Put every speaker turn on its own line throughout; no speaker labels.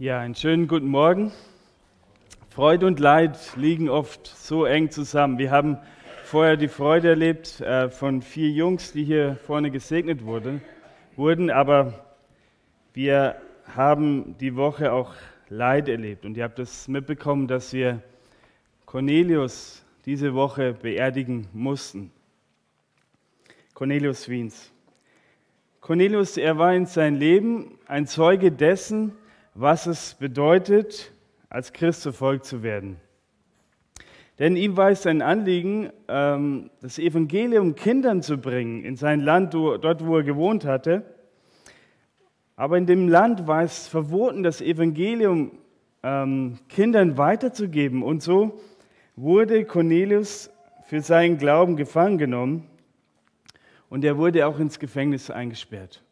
Ja, einen schönen guten Morgen. Freude und Leid liegen oft so eng zusammen. Wir haben vorher die Freude erlebt äh, von vier Jungs, die hier vorne gesegnet wurde, wurden, aber wir haben die Woche auch Leid erlebt. Und ihr habt es mitbekommen, dass wir Cornelius diese Woche beerdigen mussten. Cornelius Wiens. Cornelius, er war in sein Leben ein Zeuge dessen, was es bedeutet, als Christ verfolgt zu werden. Denn ihm war es sein Anliegen, ähm, das Evangelium Kindern zu bringen in sein Land, dort wo er gewohnt hatte. Aber in dem Land war es verboten, das Evangelium ähm, Kindern weiterzugeben. Und so wurde Cornelius für seinen Glauben gefangen genommen und er wurde auch ins Gefängnis eingesperrt.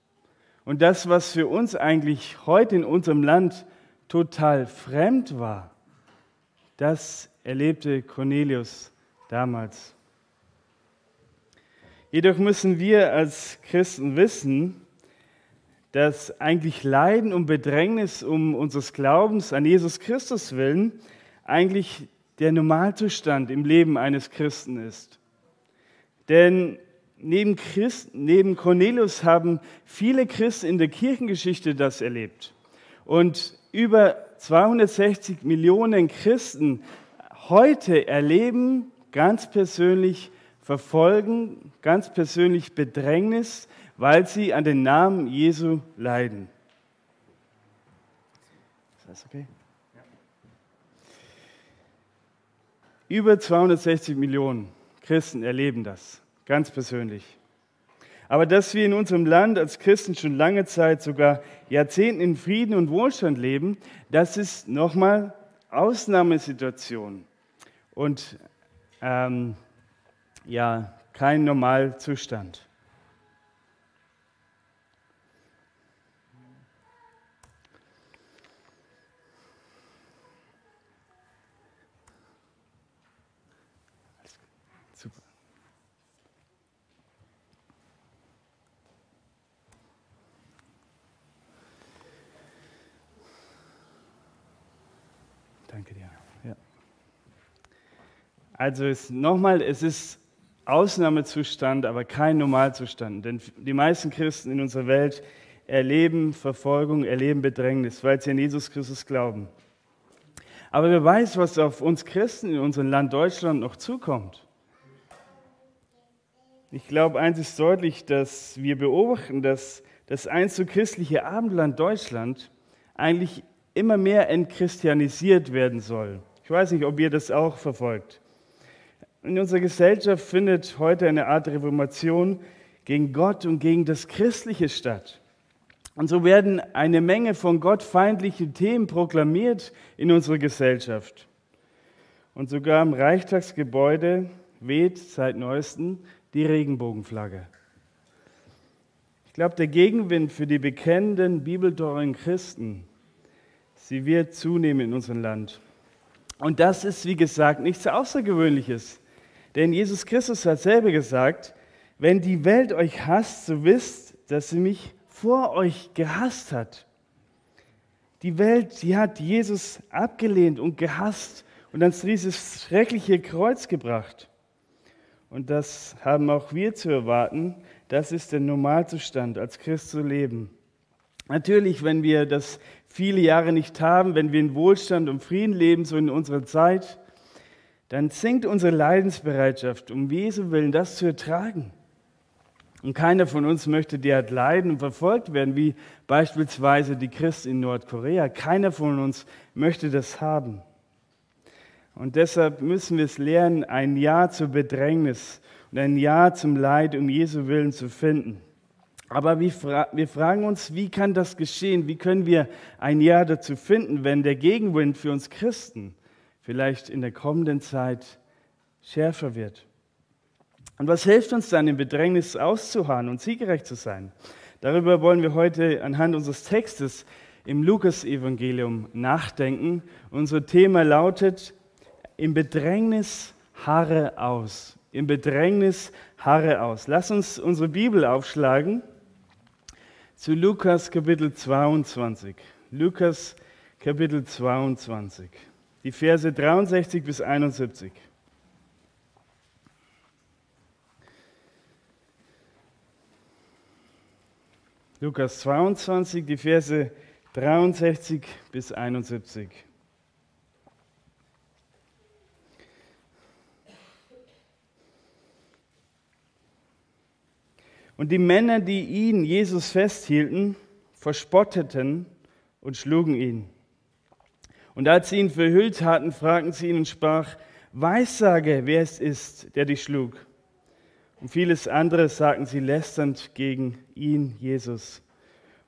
Und das, was für uns eigentlich heute in unserem Land total fremd war, das erlebte Cornelius damals. Jedoch müssen wir als Christen wissen, dass eigentlich Leiden und Bedrängnis um unseres Glaubens an Jesus Christus willen eigentlich der Normalzustand im Leben eines Christen ist. Denn neben, Christ, neben Cornelius haben viele Christen in der Kirchengeschichte das erlebt. Und über 260 Millionen Christen heute erleben ganz persönlich Verfolgen, ganz persönlich Bedrängnis, weil sie an den Namen Jesu leiden. Ist das okay? Über 260 Millionen Christen erleben das ganz persönlich. Aber dass wir in unserem Land als Christen schon lange Zeit, sogar Jahrzehnte in Frieden und Wohlstand leben, das ist nochmal Ausnahmesituation und ähm, ja, kein Normalzustand. Danke dir. Ja. Also nochmal, es ist Ausnahmezustand, aber kein Normalzustand. Denn die meisten Christen in unserer Welt erleben Verfolgung, erleben Bedrängnis, weil sie an Jesus Christus glauben. Aber wer weiß, was auf uns Christen in unserem Land Deutschland noch zukommt. Ich glaube, eins ist deutlich, dass wir beobachten, dass das einst so christliche Abendland Deutschland eigentlich immer mehr entchristianisiert werden soll. Ich weiß nicht, ob ihr das auch verfolgt. In unserer Gesellschaft findet heute eine Art Reformation gegen Gott und gegen das Christliche statt. Und so werden eine Menge von gottfeindlichen Themen proklamiert in unserer Gesellschaft. Und sogar im Reichstagsgebäude weht seit neuestem die Regenbogenflagge. Ich glaube, der Gegenwind für die bekennenden, bibeltreuen Christen Sie wird zunehmen in unserem Land. Und das ist, wie gesagt, nichts Außergewöhnliches. Denn Jesus Christus hat selber gesagt, wenn die Welt euch hasst, so wisst, dass sie mich vor euch gehasst hat. Die Welt, die hat Jesus abgelehnt und gehasst und ans dieses schreckliche Kreuz gebracht. Und das haben auch wir zu erwarten. Das ist der Normalzustand, als Christ zu leben. Natürlich, wenn wir das viele Jahre nicht haben, wenn wir in Wohlstand und Frieden leben, so in unserer Zeit, dann sinkt unsere Leidensbereitschaft, um Jesu Willen das zu ertragen. Und keiner von uns möchte derart leiden und verfolgt werden, wie beispielsweise die Christen in Nordkorea. Keiner von uns möchte das haben. Und deshalb müssen wir es lernen, ein Ja zur Bedrängnis und ein Ja zum Leid um Jesu Willen zu finden. Aber wir, fra wir fragen uns, wie kann das geschehen? Wie können wir ein Ja dazu finden, wenn der Gegenwind für uns Christen vielleicht in der kommenden Zeit schärfer wird? Und was hilft uns dann, im Bedrängnis auszuharren und siegreich zu sein? Darüber wollen wir heute anhand unseres Textes im Lukas-Evangelium nachdenken. Unser Thema lautet, im Bedrängnis harre aus. Im Bedrängnis harre aus. Lass uns unsere Bibel aufschlagen zu Lukas Kapitel 22. Lukas Kapitel 22, die Verse 63 bis 71. Lukas 22, die Verse 63 bis 71. Und die Männer, die ihn, Jesus, festhielten, verspotteten und schlugen ihn. Und als sie ihn verhüllt hatten, fragten sie ihn und sprach, Weissage, wer es ist, der dich schlug. Und vieles andere sagten sie lästernd gegen ihn, Jesus.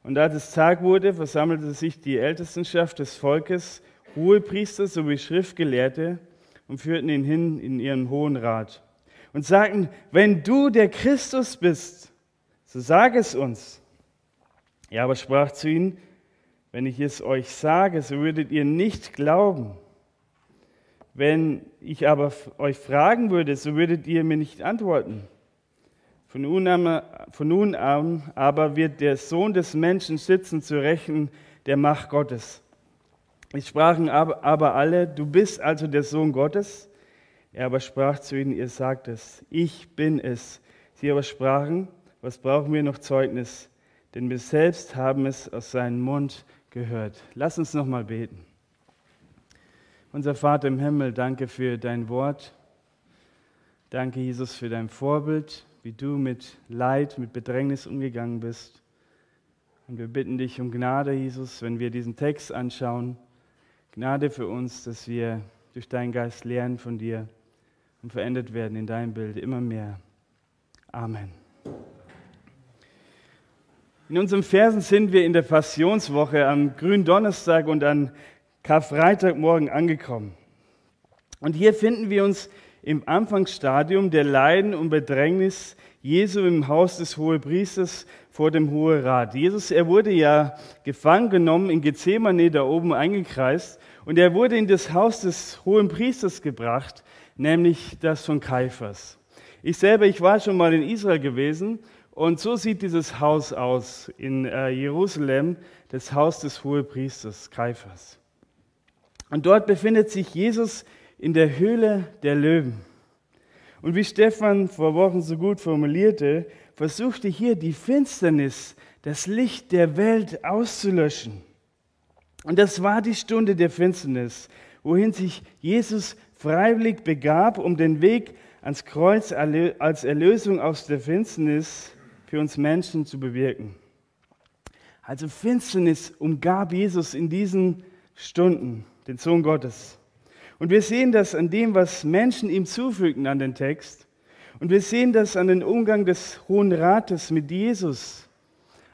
Und als es Tag wurde, versammelte sich die Ältestenschaft des Volkes, Hohepriester sowie Schriftgelehrte und führten ihn hin in ihren Hohen Rat und sagten, wenn du der Christus bist, so sag es uns. Er aber sprach zu ihnen, wenn ich es euch sage, so würdet ihr nicht glauben. Wenn ich aber euch fragen würde, so würdet ihr mir nicht antworten. Von nun, an, von nun an aber wird der Sohn des Menschen sitzen zu Rechten der Macht Gottes. Es sprachen aber, aber alle, du bist also der Sohn Gottes. Er aber sprach zu ihnen, ihr sagt es, ich bin es. Sie aber sprachen, was brauchen wir noch Zeugnis? Denn wir selbst haben es aus seinem Mund gehört. Lass uns noch mal beten. Unser Vater im Himmel, danke für dein Wort. Danke, Jesus, für dein Vorbild, wie du mit Leid, mit Bedrängnis umgegangen bist. Und wir bitten dich um Gnade, Jesus, wenn wir diesen Text anschauen. Gnade für uns, dass wir durch deinen Geist lernen von dir und verändert werden in deinem Bild immer mehr. Amen. In unseren Versen sind wir in der Passionswoche am Gründonnerstag und an Karfreitagmorgen angekommen. Und hier finden wir uns im Anfangsstadium der Leiden und Bedrängnis Jesu im Haus des Hohepriesters vor dem Hohen Rat. Jesus, er wurde ja gefangen genommen, in Gethsemane da oben eingekreist und er wurde in das Haus des Hohen Priesters gebracht, nämlich das von Kaiphas. Ich selber, ich war schon mal in Israel gewesen und so sieht dieses Haus aus in äh, Jerusalem, das Haus des Hohepriesters Kaiphas. Und dort befindet sich Jesus in der Höhle der Löwen. Und wie Stefan vor Wochen so gut formulierte, versuchte hier die Finsternis, das Licht der Welt auszulöschen. Und das war die Stunde der Finsternis, wohin sich Jesus freiwillig begab, um den Weg ans Kreuz als Erlösung aus der Finsternis für uns Menschen zu bewirken. Also Finsternis umgab Jesus in diesen Stunden, den Sohn Gottes. Und wir sehen das an dem, was Menschen ihm zufügten an den Text. Und wir sehen das an den Umgang des Hohen Rates mit Jesus.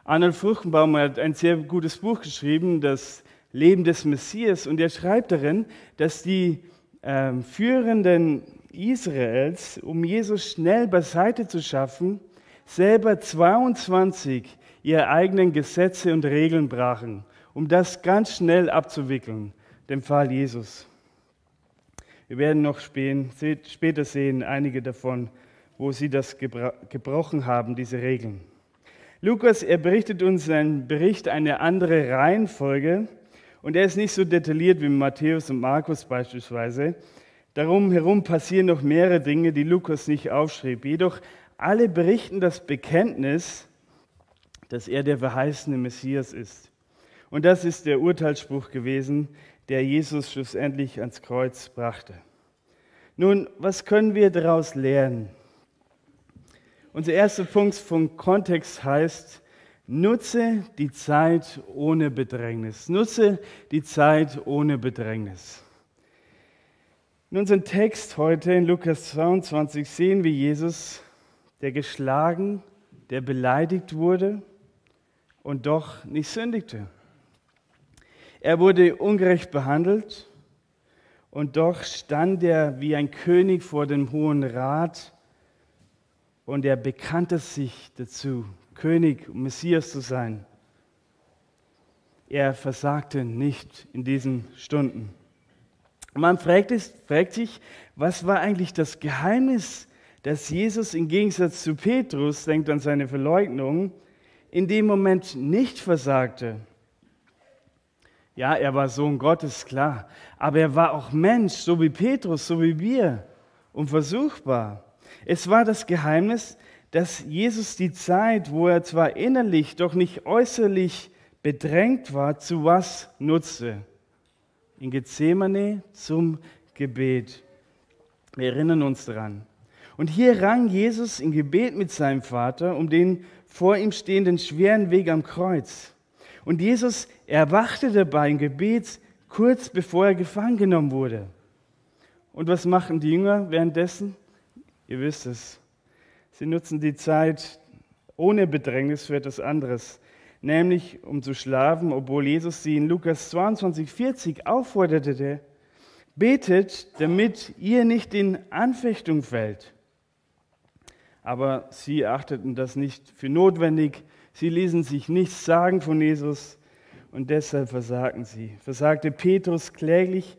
Arnold Fruchtenbaum hat ein sehr gutes Buch geschrieben, das Leben des Messias. Und er schreibt darin, dass die äh, Führenden Israels, um Jesus schnell beiseite zu schaffen, selber 22 ihre eigenen Gesetze und Regeln brachen, um das ganz schnell abzuwickeln, den Fall Jesus. Wir werden noch später sehen, einige davon, wo sie das gebrochen haben, diese Regeln. Lukas, er berichtet uns einen Bericht, eine andere Reihenfolge, und er ist nicht so detailliert wie Matthäus und Markus beispielsweise. Darum herum passieren noch mehrere Dinge, die Lukas nicht aufschrieb. Jedoch alle berichten das Bekenntnis, dass er der verheißene Messias ist. Und das ist der Urteilsspruch gewesen, der Jesus schlussendlich ans Kreuz brachte. Nun, was können wir daraus lernen? Unser erster Punkt vom Kontext heißt, nutze die Zeit ohne Bedrängnis. Nutze die Zeit ohne Bedrängnis. In unserem Text heute in Lukas 22 sehen wir Jesus der geschlagen, der beleidigt wurde und doch nicht sündigte. Er wurde ungerecht behandelt und doch stand er wie ein König vor dem Hohen Rat und er bekannte sich dazu, König und Messias zu sein. Er versagte nicht in diesen Stunden. Man fragt, sich, was war eigentlich das Geheimnis dass Jesus im Gegensatz zu Petrus, denkt an seine Verleugnung, in dem Moment nicht versagte. Ja, er war Sohn Gottes, klar. Aber er war auch Mensch, so wie Petrus, so wie wir, unversuchbar. Es war das Geheimnis, dass Jesus die Zeit, wo er zwar innerlich, doch nicht äußerlich bedrängt war, zu was nutzte? In Gethsemane zum Gebet. Wir erinnern uns daran. Und hier rang Jesus im Gebet mit seinem Vater um den vor ihm stehenden schweren Weg am Kreuz. Und Jesus erwachte dabei im Gebet kurz bevor er gefangen genommen wurde. Und was machen die Jünger währenddessen? Ihr wisst es. Sie nutzen die Zeit ohne Bedrängnis für etwas anderes, nämlich um zu schlafen, obwohl Jesus sie in Lukas 22, 40 aufforderte, betet, damit ihr nicht in Anfechtung fällt. Aber sie achteten das nicht für notwendig, Sie ließen sich nichts sagen von Jesus und deshalb versagten sie. Versagte Petrus kläglich,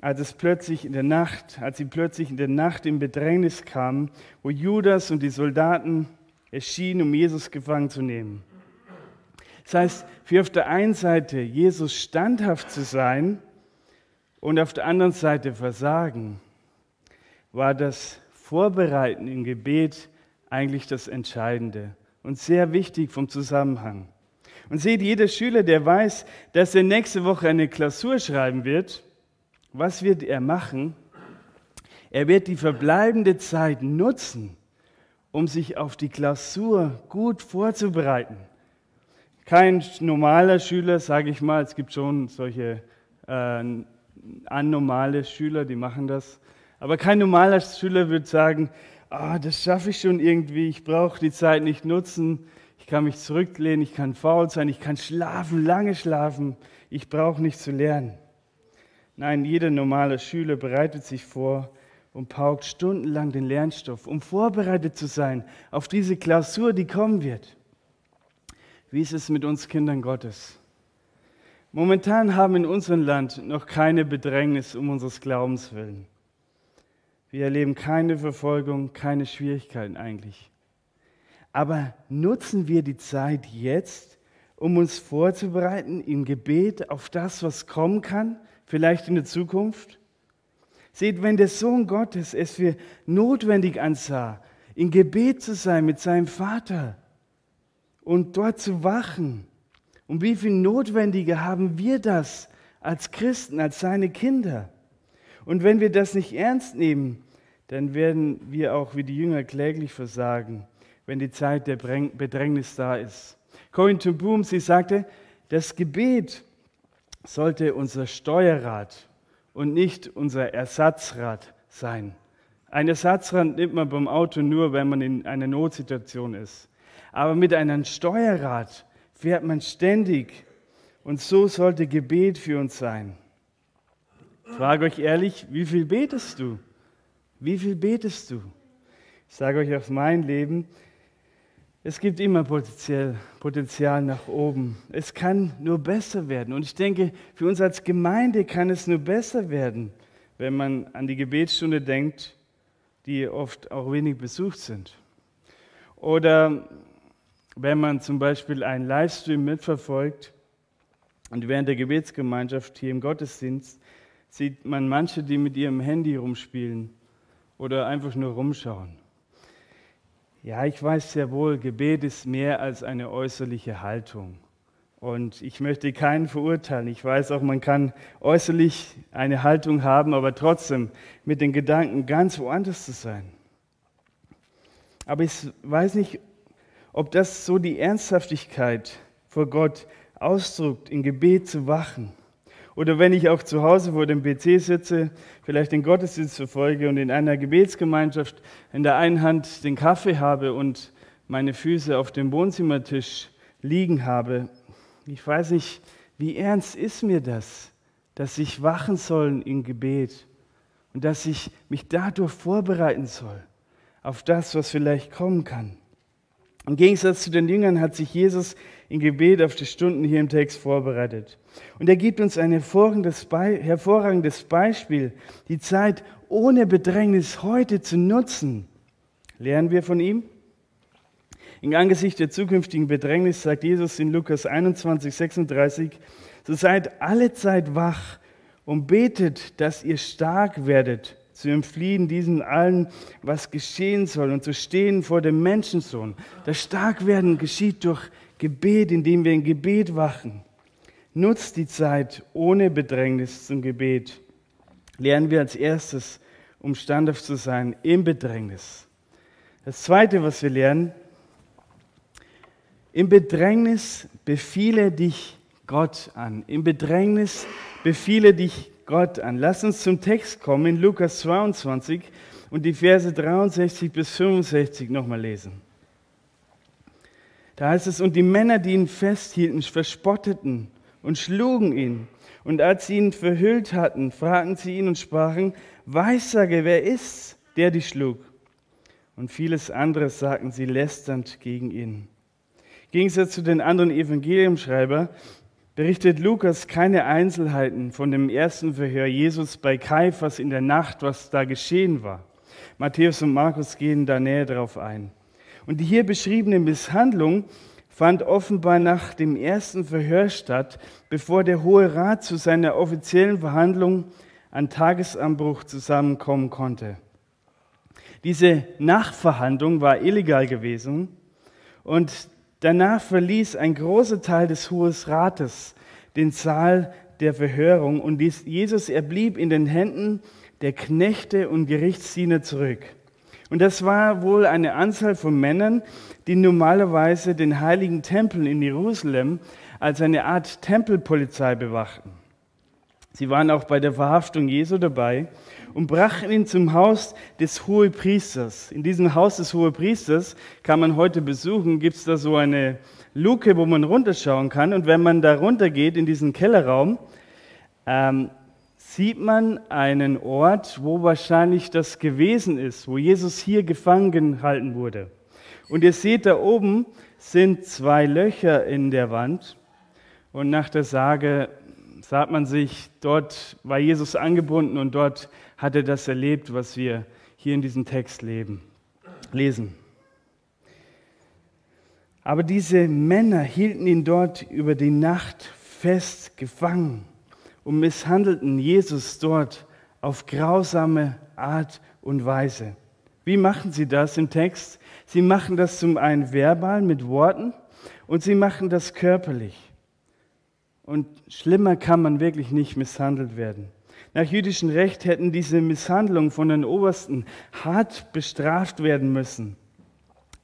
als es plötzlich in der Nacht, als sie plötzlich in der Nacht in Bedrängnis kamen, wo Judas und die Soldaten erschienen, um Jesus gefangen zu nehmen. Das heißt, für auf der einen Seite Jesus standhaft zu sein und auf der anderen Seite Versagen, war das Vorbereiten im Gebet eigentlich das Entscheidende und sehr wichtig vom Zusammenhang. Und seht, jeder Schüler, der weiß, dass er nächste Woche eine Klausur schreiben wird, was wird er machen? Er wird die verbleibende Zeit nutzen, um sich auf die Klausur gut vorzubereiten. Kein normaler Schüler, sage ich mal, es gibt schon solche äh, anormale Schüler, die machen das, aber kein normaler Schüler wird sagen, ah, das schaffe ich schon irgendwie, ich brauche die Zeit nicht nutzen, ich kann mich zurücklehnen, ich kann faul sein, ich kann schlafen, lange schlafen, ich brauche nicht zu lernen. Nein, jeder normale Schüler bereitet sich vor und paukt stundenlang den Lernstoff, um vorbereitet zu sein auf diese Klausur, die kommen wird. Wie ist es mit uns Kindern Gottes? Momentan haben in unserem Land noch keine Bedrängnis um unseres Glaubens willen. Wir erleben keine Verfolgung, keine Schwierigkeiten eigentlich. Aber nutzen wir die Zeit jetzt, um uns vorzubereiten im Gebet auf das, was kommen kann, vielleicht in der Zukunft? Seht, wenn der Sohn Gottes es für notwendig ansah, im Gebet zu sein mit seinem Vater und dort zu wachen, um wie viel notwendiger haben wir das als Christen, als seine Kinder? Und wenn wir das nicht ernst nehmen, dann werden wir auch wie die Jünger kläglich versagen, wenn die Zeit der Bedrängnis da ist. Corinne to Boom, sie sagte, das Gebet sollte unser Steuerrad und nicht unser Ersatzrad sein. Ein Ersatzrad nimmt man beim Auto nur, wenn man in einer Notsituation ist. Aber mit einem Steuerrad fährt man ständig. Und so sollte Gebet für uns sein. Frage euch ehrlich, wie viel betest du? Wie viel betest du? Ich sage euch aus meinem Leben, es gibt immer Potenzial, Potenzial nach oben. Es kann nur besser werden. Und ich denke, für uns als Gemeinde kann es nur besser werden, wenn man an die Gebetsstunde denkt, die oft auch wenig besucht sind. Oder wenn man zum Beispiel einen Livestream mitverfolgt und während der Gebetsgemeinschaft hier im Gottesdienst sieht man manche, die mit ihrem Handy rumspielen oder einfach nur rumschauen. Ja, ich weiß sehr wohl, Gebet ist mehr als eine äußerliche Haltung. Und ich möchte keinen verurteilen. Ich weiß auch, man kann äußerlich eine Haltung haben, aber trotzdem mit den Gedanken ganz woanders zu sein. Aber ich weiß nicht, ob das so die Ernsthaftigkeit vor Gott ausdrückt, in Gebet zu wachen. Oder wenn ich auch zu Hause vor dem PC sitze, vielleicht den Gottesdienst verfolge und in einer Gebetsgemeinschaft in der einen Hand den Kaffee habe und meine Füße auf dem Wohnzimmertisch liegen habe. Ich weiß nicht, wie ernst ist mir das, dass ich wachen soll im Gebet und dass ich mich dadurch vorbereiten soll auf das, was vielleicht kommen kann. Im Gegensatz zu den Jüngern hat sich Jesus im Gebet auf die Stunden hier im Text vorbereitet. Und er gibt uns ein hervorragendes Beispiel, die Zeit ohne Bedrängnis heute zu nutzen. Lernen wir von ihm? Im Angesicht der zukünftigen Bedrängnis sagt Jesus in Lukas 21, 36, so seid alle Zeit wach und betet, dass ihr stark werdet, zu entfliehen diesem allen, was geschehen soll und zu stehen vor dem Menschensohn. Das Starkwerden geschieht durch Gebet, indem wir in Gebet wachen. Nutzt die Zeit ohne Bedrängnis zum Gebet. Lernen wir als erstes, um standhaft zu sein im Bedrängnis. Das Zweite, was wir lernen, im Bedrängnis befehle dich Gott an. Im Bedrängnis befehle dich Gott an. Lass uns zum Text kommen in Lukas 22 und die Verse 63 bis 65 nochmal lesen. Da heißt es, und die Männer, die ihn festhielten, verspotteten und schlugen ihn. Und als sie ihn verhüllt hatten, fragten sie ihn und sprachen, Weissage, wer ist's, der dich schlug? Und vieles anderes sagten sie lästernd gegen ihn. Gegensatz zu den anderen Evangeliumschreiber berichtet Lukas keine Einzelheiten von dem ersten Verhör Jesus bei Kaiphas in der Nacht, was da geschehen war. Matthäus und Markus gehen da näher drauf ein. Und die hier beschriebene Misshandlung fand offenbar nach dem ersten Verhör statt, bevor der Hohe Rat zu seiner offiziellen Verhandlung an Tagesanbruch zusammenkommen konnte. Diese Nachverhandlung war illegal gewesen und Danach verließ ein großer Teil des Hohen Rates den Saal der Verhörung und Jesus, er blieb in den Händen der Knechte und Gerichtsdiener zurück. Und das war wohl eine Anzahl von Männern, die normalerweise den heiligen Tempel in Jerusalem als eine Art Tempelpolizei bewachten. Sie waren auch bei der Verhaftung Jesu dabei und brachten ihn zum Haus des Hohepriesters. In diesem Haus des Hohepriesters kann man heute besuchen, gibt es da so eine Luke, wo man runterschauen kann. Und wenn man da runtergeht in diesen Kellerraum, ähm, sieht man einen Ort, wo wahrscheinlich das gewesen ist, wo Jesus hier gefangen gehalten wurde. Und ihr seht da oben sind zwei Löcher in der Wand. Und nach der Sage sagt man sich, dort war Jesus angebunden und dort hat er das erlebt, was wir hier in diesem Text leben, lesen. Aber diese Männer hielten ihn dort über die Nacht fest gefangen und misshandelten Jesus dort auf grausame Art und Weise. Wie machen sie das im Text? Sie machen das zum einen verbal mit Worten und sie machen das körperlich. Und schlimmer kann man wirklich nicht misshandelt werden. Nach jüdischem Recht hätten diese Misshandlungen von den Obersten hart bestraft werden müssen.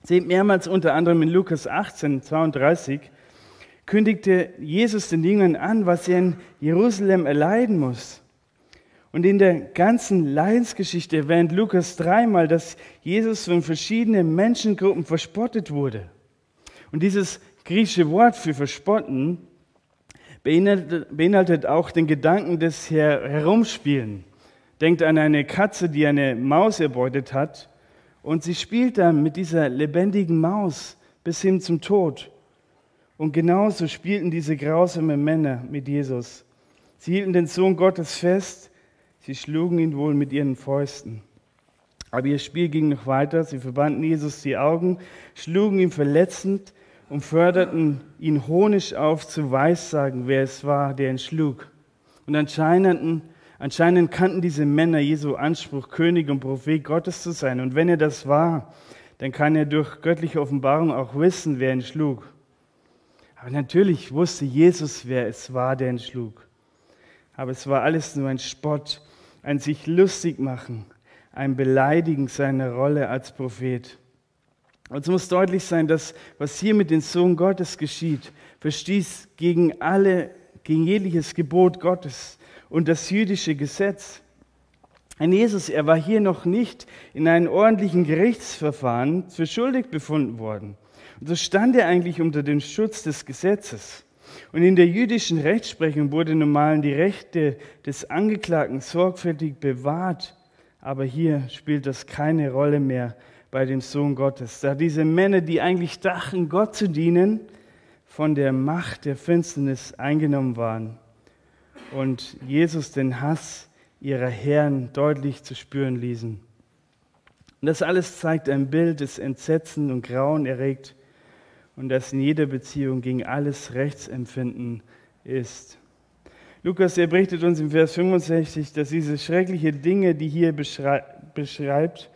Seht mehrmals unter anderem in Lukas 18, 32, kündigte Jesus den Jüngern an, was er in Jerusalem erleiden muss. Und in der ganzen Leidensgeschichte erwähnt Lukas dreimal, dass Jesus von verschiedenen Menschengruppen verspottet wurde. Und dieses griechische Wort für verspotten beinhaltet auch den Gedanken des Her Herumspielen. Denkt an eine Katze, die eine Maus erbeutet hat und sie spielt dann mit dieser lebendigen Maus bis hin zum Tod. Und genauso spielten diese grausamen Männer mit Jesus. Sie hielten den Sohn Gottes fest, sie schlugen ihn wohl mit ihren Fäusten. Aber ihr Spiel ging noch weiter. Sie verbanden Jesus die Augen, schlugen ihn verletzend und förderten ihn honisch auf zu weissagen, wer es war, der ihn schlug. Und anscheinend, anscheinend kannten diese Männer Jesu Anspruch, König und Prophet Gottes zu sein. Und wenn er das war, dann kann er durch göttliche Offenbarung auch wissen, wer ihn schlug. Aber natürlich wusste Jesus, wer es war, der ihn schlug. Aber es war alles nur ein Spott, ein sich lustig machen, ein Beleidigen seiner Rolle als Prophet. Und es muss deutlich sein, dass was hier mit dem Sohn Gottes geschieht, verstieß gegen alle, gegen jegliches Gebot Gottes und das jüdische Gesetz. Ein Jesus, er war hier noch nicht in einem ordentlichen Gerichtsverfahren für schuldig befunden worden. Und so stand er eigentlich unter dem Schutz des Gesetzes. Und in der jüdischen Rechtsprechung wurde normal die Rechte des Angeklagten sorgfältig bewahrt. Aber hier spielt das keine Rolle mehr, bei dem Sohn Gottes. Da diese Männer, die eigentlich dachten, Gott zu dienen, von der Macht der Finsternis eingenommen waren und Jesus den Hass ihrer Herren deutlich zu spüren ließen. Und das alles zeigt ein Bild des Entsetzen und Grauen erregt und dass in jeder Beziehung gegen alles Rechtsempfinden ist. Lukas, er berichtet uns im Vers 65, dass diese schrecklichen Dinge, die hier beschreibt,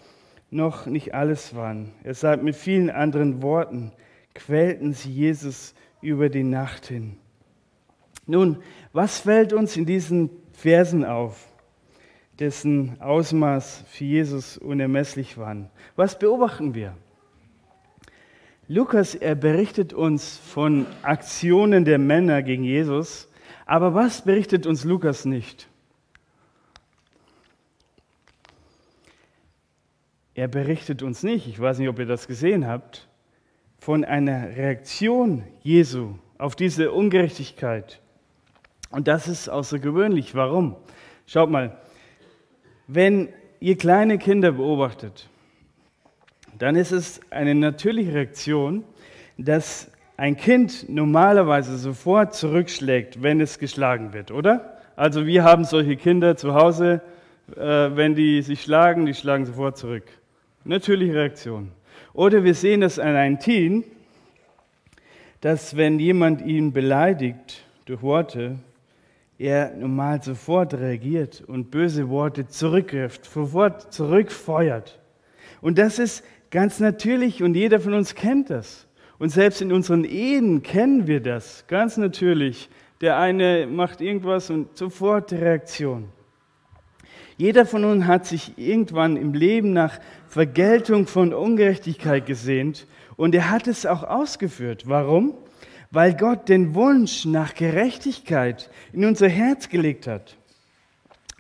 noch nicht alles waren. Er sagt mit vielen anderen Worten, quälten sie Jesus über die Nacht hin. Nun, was fällt uns in diesen Versen auf, dessen Ausmaß für Jesus unermesslich waren? Was beobachten wir? Lukas, er berichtet uns von Aktionen der Männer gegen Jesus, aber was berichtet uns Lukas nicht? Er berichtet uns nicht, ich weiß nicht, ob ihr das gesehen habt, von einer Reaktion Jesu auf diese Ungerechtigkeit. Und das ist außergewöhnlich. Warum? Schaut mal, wenn ihr kleine Kinder beobachtet, dann ist es eine natürliche Reaktion, dass ein Kind normalerweise sofort zurückschlägt, wenn es geschlagen wird, oder? Also wir haben solche Kinder zu Hause, äh, wenn die sich schlagen, die schlagen sofort zurück. Natürliche Reaktion. Oder wir sehen es an einem Teen, dass wenn jemand ihn beleidigt durch Worte, er normal sofort reagiert und böse Worte zurückgrift, sofort zurückfeuert. Und das ist ganz natürlich und jeder von uns kennt das. Und selbst in unseren Ehen kennen wir das ganz natürlich. Der eine macht irgendwas und sofort Reaktion. Jeder von uns hat sich irgendwann im Leben nach Vergeltung von Ungerechtigkeit gesehnt und er hat es auch ausgeführt. Warum? Weil Gott den Wunsch nach Gerechtigkeit in unser Herz gelegt hat.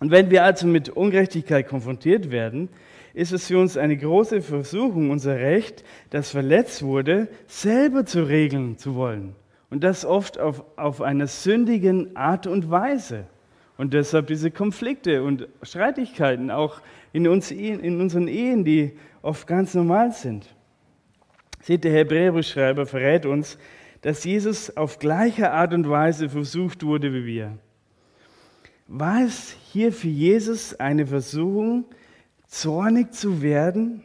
Und wenn wir also mit Ungerechtigkeit konfrontiert werden, ist es für uns eine große Versuchung, unser Recht, das verletzt wurde, selber zu regeln zu wollen. Und das oft auf, auf einer sündigen Art und Weise. Und deshalb diese Konflikte und Streitigkeiten auch in, uns, in unseren Ehen, die oft ganz normal sind. Seht, der Hebräerschreiber verrät uns, dass Jesus auf gleiche Art und Weise versucht wurde wie wir. War es hier für Jesus eine Versuchung, zornig zu werden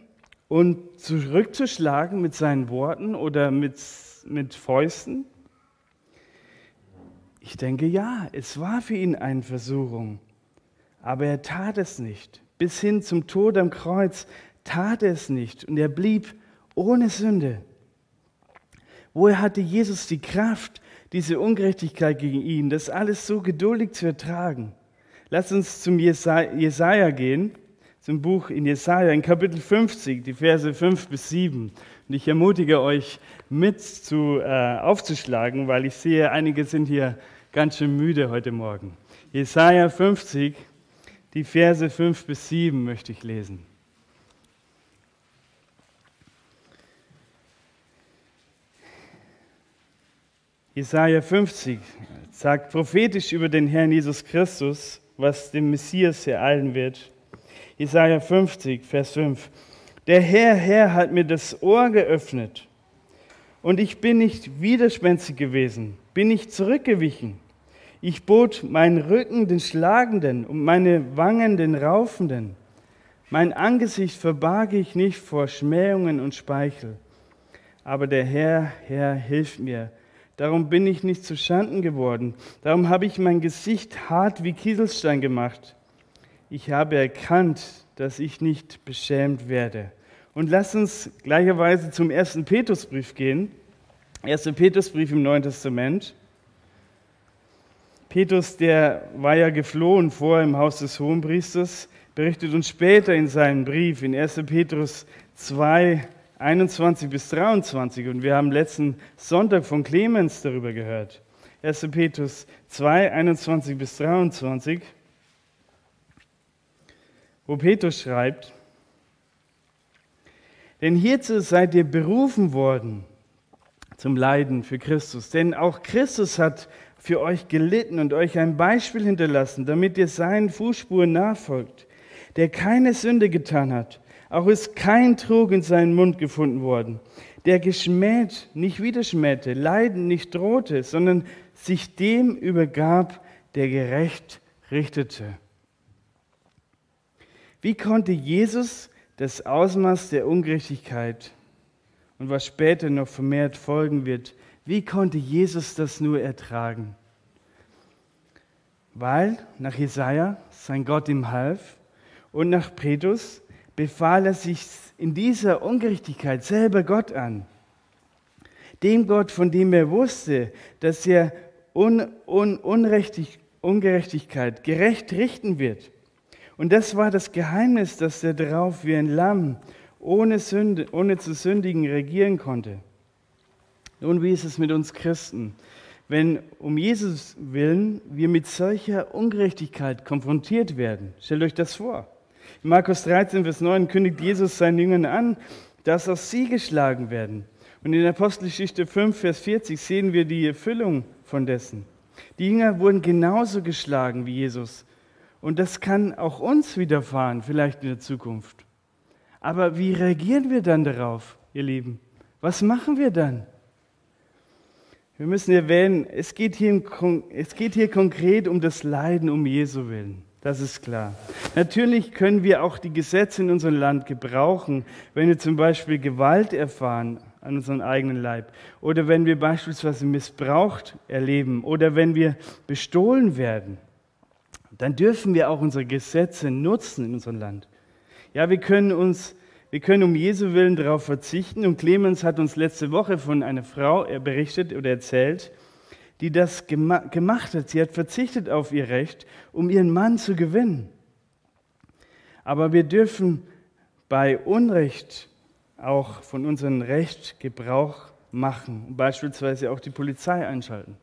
und zurückzuschlagen mit seinen Worten oder mit, mit Fäusten? Ich denke ja, es war für ihn eine Versuchung, aber er tat es nicht. Bis hin zum Tod am Kreuz tat er es nicht und er blieb ohne Sünde. Woher hatte Jesus die Kraft, diese Ungerechtigkeit gegen ihn, das alles so geduldig zu ertragen? Lass uns zum Jesaja gehen, zum Buch in Jesaja, in Kapitel 50, die Verse 5 bis 7. Und ich ermutige euch, mit zu, äh, aufzuschlagen, weil ich sehe, einige sind hier ganz schön müde heute Morgen. Jesaja 50, die Verse 5 bis 7 möchte ich lesen. Jesaja 50 sagt prophetisch über den Herrn Jesus Christus, was dem Messias ereilen wird. Jesaja 50, Vers 5. Der Herr, Herr hat mir das Ohr geöffnet und ich bin nicht widerspenstig gewesen, bin nicht zurückgewichen. Ich bot meinen Rücken den Schlagenden und meine Wangen den Raufenden. Mein Angesicht verbarg ich nicht vor Schmähungen und Speichel. Aber der Herr, Herr, hilft mir. Darum bin ich nicht zu Schanden geworden. Darum habe ich mein Gesicht hart wie Kieselstein gemacht. Ich habe erkannt, dass ich nicht beschämt werde. Und lass uns gleicherweise zum ersten Petrusbrief gehen. Erster Petrusbrief im Neuen Testament. Petrus, der war ja geflohen vor im Haus des Hohenpriesters, berichtet uns später in seinem Brief in 1. Petrus 2, 21 bis 23. Und wir haben letzten Sonntag von Clemens darüber gehört. 1. Petrus 2, 21 bis 23, wo Petrus schreibt, denn hierzu seid ihr berufen worden zum Leiden für Christus. Denn auch Christus hat für euch gelitten und euch ein Beispiel hinterlassen, damit ihr seinen Fußspuren nachfolgt, der keine Sünde getan hat, auch ist kein Trug in seinen Mund gefunden worden, der geschmäht, nicht widerschmähte, Leiden nicht drohte, sondern sich dem übergab, der gerecht richtete. Wie konnte Jesus das Ausmaß der Ungerechtigkeit und was später noch vermehrt folgen wird. Wie konnte Jesus das nur ertragen? Weil nach Jesaja sein Gott ihm half und nach Petrus befahl er sich in dieser Ungerechtigkeit selber Gott an. Dem Gott, von dem er wusste, dass er Un Un Unrechtig Ungerechtigkeit gerecht richten wird. Und das war das Geheimnis, dass er darauf wie ein Lamm ohne, Sünde, ohne zu sündigen regieren konnte. Nun, wie ist es mit uns Christen? Wenn um Jesus willen wir mit solcher Ungerechtigkeit konfrontiert werden, stellt euch das vor. In Markus 13, Vers 9 kündigt Jesus seinen Jüngern an, dass auch sie geschlagen werden. Und in Apostelgeschichte 5, Vers 40 sehen wir die Erfüllung von dessen. Die Jünger wurden genauso geschlagen wie Jesus. Und das kann auch uns widerfahren, vielleicht in der Zukunft. Aber wie reagieren wir dann darauf, ihr Lieben? Was machen wir dann? Wir müssen erwähnen, es geht, hier, es geht hier konkret um das Leiden um Jesu willen. Das ist klar. Natürlich können wir auch die Gesetze in unserem Land gebrauchen, wenn wir zum Beispiel Gewalt erfahren an unserem eigenen Leib oder wenn wir beispielsweise missbraucht erleben oder wenn wir bestohlen werden. Dann dürfen wir auch unsere Gesetze nutzen in unserem Land. Ja, wir können uns wir können um Jesu Willen darauf verzichten. Und Clemens hat uns letzte Woche von einer Frau berichtet oder erzählt, die das gemacht hat. Sie hat verzichtet auf ihr Recht, um ihren Mann zu gewinnen. Aber wir dürfen bei Unrecht auch von unserem Recht Gebrauch machen beispielsweise auch die Polizei einschalten.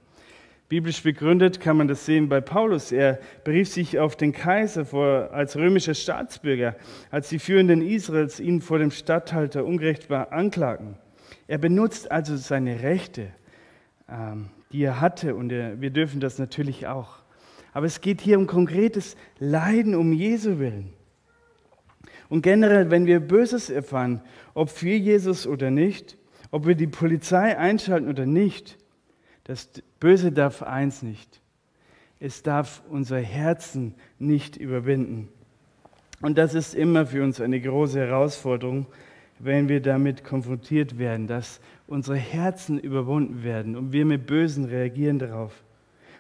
Biblisch begründet kann man das sehen bei Paulus. Er berief sich auf den Kaiser vor, als römischer Staatsbürger, als die Führenden Israels ihn vor dem Statthalter ungerechtbar anklagen. Er benutzt also seine Rechte, ähm, die er hatte, und wir dürfen das natürlich auch. Aber es geht hier um konkretes Leiden um Jesu willen. Und generell, wenn wir Böses erfahren, ob für Jesus oder nicht, ob wir die Polizei einschalten oder nicht, das Böse darf eins nicht. Es darf unser Herzen nicht überwinden. Und das ist immer für uns eine große Herausforderung, wenn wir damit konfrontiert werden, dass unsere Herzen überwunden werden und wir mit Bösen reagieren darauf.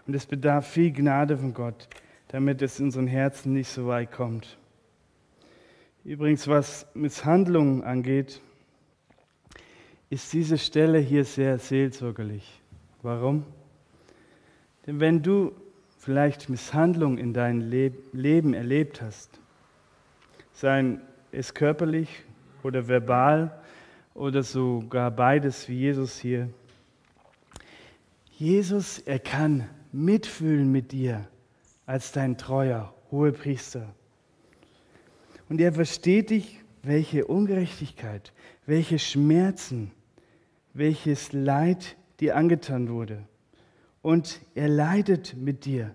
Und es bedarf viel Gnade von Gott, damit es in unseren Herzen nicht so weit kommt. Übrigens, was Misshandlungen angeht, ist diese Stelle hier sehr seelsorgerlich. Warum? Denn wenn du vielleicht Misshandlung in deinem Leben erlebt hast, seien es körperlich oder verbal oder sogar beides wie Jesus hier, Jesus, er kann mitfühlen mit dir als dein treuer Hohepriester. Und er versteht dich, welche Ungerechtigkeit, welche Schmerzen, welches Leid dir angetan wurde. Und er leidet mit dir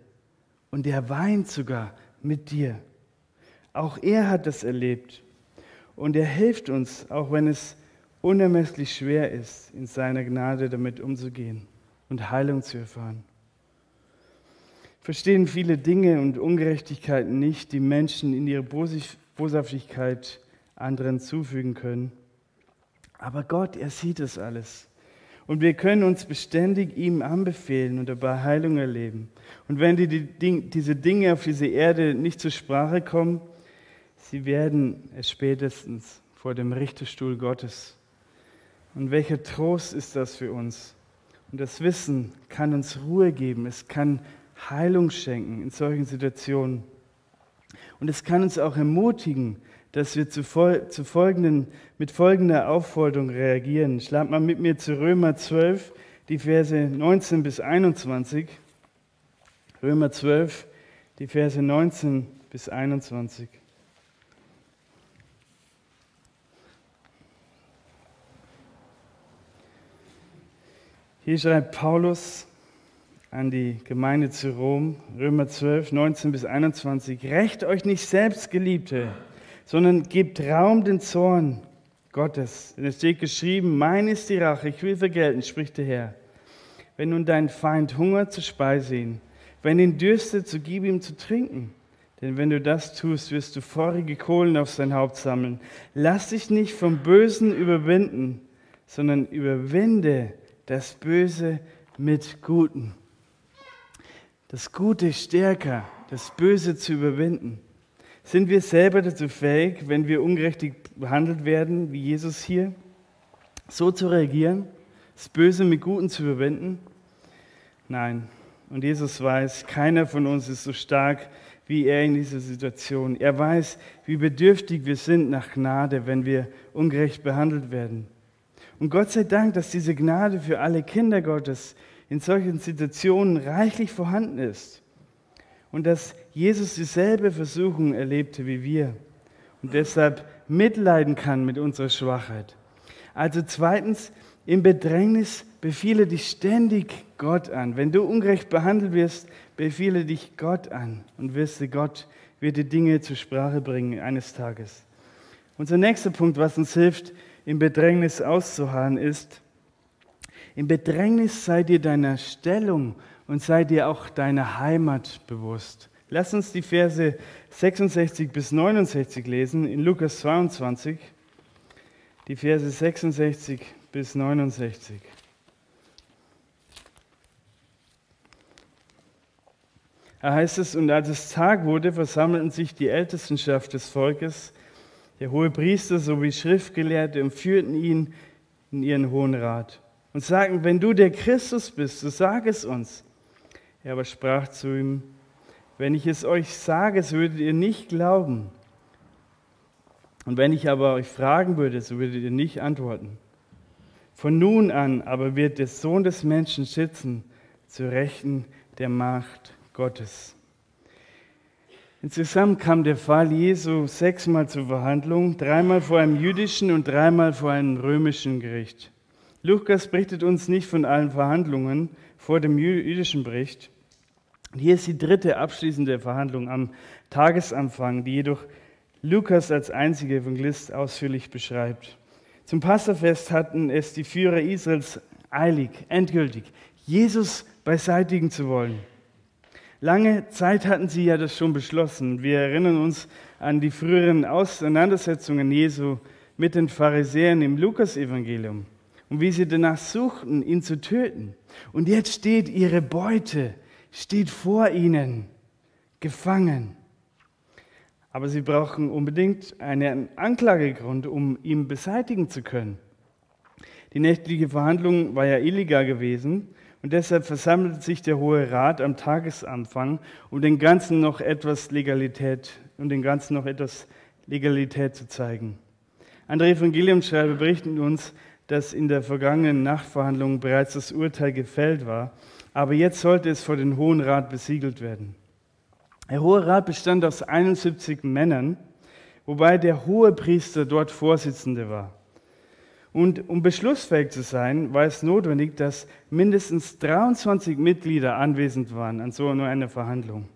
und er weint sogar mit dir. Auch er hat das erlebt und er hilft uns, auch wenn es unermesslich schwer ist, in seiner Gnade damit umzugehen und Heilung zu erfahren verstehen viele Dinge und Ungerechtigkeiten nicht, die Menschen in ihrer Boshaftigkeit anderen zufügen können. Aber Gott, er sieht es alles. Und wir können uns beständig ihm anbefehlen und dabei Heilung erleben. Und wenn die, die, diese Dinge auf diese Erde nicht zur Sprache kommen, sie werden es spätestens vor dem Richterstuhl Gottes. Und welcher Trost ist das für uns? Und das Wissen kann uns Ruhe geben. Es kann Heilung schenken in solchen Situationen. Und es kann uns auch ermutigen, dass wir zu, zu folgenden, mit folgender Aufforderung reagieren. Schlag mal mit mir zu Römer 12, die Verse 19 bis 21. Römer 12, die Verse 19 bis 21. Hier schreibt Paulus, an die Gemeinde zu Rom, Römer 12, 19 bis 21. Recht euch nicht selbst, Geliebte, sondern gebt Raum den Zorn Gottes. Denn es steht geschrieben, mein ist die Rache, ich will vergelten, spricht der Herr. Wenn nun dein Feind hungert, zu Speise ihn. Wenn ihn dürstet, so gib ihm zu trinken. Denn wenn du das tust, wirst du feurige Kohlen auf sein Haupt sammeln. Lass dich nicht vom Bösen überwinden, sondern überwinde das Böse mit Guten. Das Gute stärker, das Böse zu überwinden. Sind wir selber dazu fähig, wenn wir ungerechtig behandelt werden, wie Jesus hier, so zu reagieren, das Böse mit Guten zu überwinden? Nein. Und Jesus weiß, keiner von uns ist so stark wie er in dieser Situation. Er weiß, wie bedürftig wir sind nach Gnade, wenn wir ungerecht behandelt werden. Und Gott sei Dank, dass diese Gnade für alle Kinder Gottes in solchen Situationen reichlich vorhanden ist. Und dass Jesus dieselbe Versuchung erlebte wie wir und deshalb mitleiden kann mit unserer Schwachheit. Also zweitens, im Bedrängnis befehle dich ständig Gott an. Wenn du ungerecht behandelt wirst, befehle dich Gott an und wisse, Gott wird die Dinge zur Sprache bringen eines Tages. Unser nächster Punkt, was uns hilft, im Bedrängnis auszuharren, ist, im Bedrängnis sei dir deiner Stellung und sei dir auch deiner Heimat bewusst. Lass uns die Verse 66 bis 69 lesen in Lukas 22. Die Verse 66 bis 69. Da heißt es, und als es Tag wurde, versammelten sich die Ältestenschaft des Volkes, der hohe Priester sowie Schriftgelehrte und führten ihn in ihren Hohen Rat und sagten, wenn du der Christus bist, so sag es uns. Er aber sprach zu ihm, wenn ich es euch sage, so würdet ihr nicht glauben. Und wenn ich aber euch fragen würde, so würdet ihr nicht antworten. Von nun an aber wird der Sohn des Menschen sitzen zu Rechten der Macht Gottes. Insgesamt kam der Fall Jesu sechsmal zur Verhandlung, dreimal vor einem jüdischen und dreimal vor einem römischen Gericht. Lukas berichtet uns nicht von allen Verhandlungen vor dem jüdischen Bericht. Hier ist die dritte abschließende Verhandlung am Tagesanfang, die jedoch Lukas als einziger Evangelist ausführlich beschreibt. Zum Passafest hatten es die Führer Israels eilig, endgültig, Jesus beseitigen zu wollen. Lange Zeit hatten sie ja das schon beschlossen. Wir erinnern uns an die früheren Auseinandersetzungen Jesu mit den Pharisäern im Lukasevangelium und wie sie danach suchten, ihn zu töten. Und jetzt steht ihre Beute, steht vor ihnen, gefangen. Aber sie brauchen unbedingt einen Anklagegrund, um ihn beseitigen zu können. Die nächtliche Verhandlung war ja illegal gewesen und deshalb versammelt sich der Hohe Rat am Tagesanfang, um den Ganzen noch etwas Legalität, um den Ganzen noch etwas Legalität zu zeigen. Andere Evangeliumschreiber berichten uns, dass in der vergangenen Nachtverhandlung bereits das Urteil gefällt war, aber jetzt sollte es vor den Hohen Rat besiegelt werden. Der Hohe Rat bestand aus 71 Männern, wobei der hohe Priester dort Vorsitzende war. Und um beschlussfähig zu sein, war es notwendig, dass mindestens 23 Mitglieder anwesend waren an so einer Verhandlung.